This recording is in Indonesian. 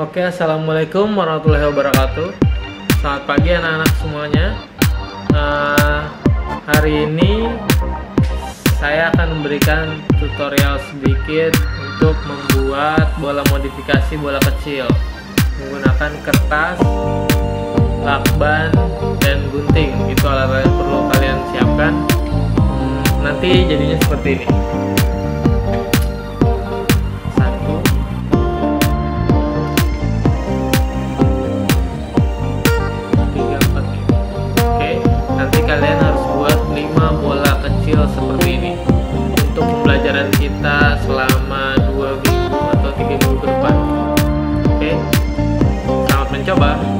Oke, assalamualaikum warahmatullahi wabarakatuh. Selamat pagi anak-anak semuanya. Uh, hari ini saya akan memberikan tutorial sedikit untuk membuat bola modifikasi bola kecil menggunakan kertas, lakban, dan gunting. Itu alat-alat yang perlu kalian siapkan. Hmm, nanti jadinya seperti ini. Thank you.